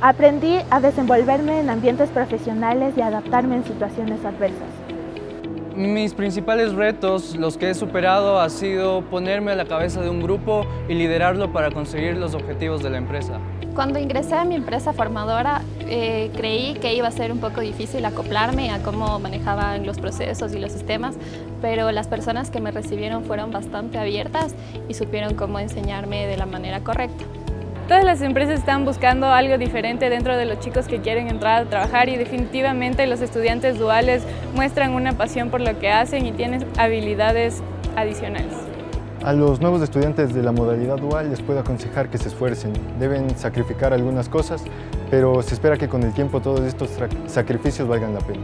Aprendí a desenvolverme en ambientes profesionales y adaptarme en situaciones adversas. Mis principales retos, los que he superado, ha sido ponerme a la cabeza de un grupo y liderarlo para conseguir los objetivos de la empresa. Cuando ingresé a mi empresa formadora, eh, creí que iba a ser un poco difícil acoplarme a cómo manejaban los procesos y los sistemas, pero las personas que me recibieron fueron bastante abiertas y supieron cómo enseñarme de la manera correcta. Todas las empresas están buscando algo diferente dentro de los chicos que quieren entrar a trabajar y definitivamente los estudiantes duales muestran una pasión por lo que hacen y tienen habilidades adicionales. A los nuevos estudiantes de la modalidad dual les puedo aconsejar que se esfuercen. Deben sacrificar algunas cosas, pero se espera que con el tiempo todos estos sacrificios valgan la pena.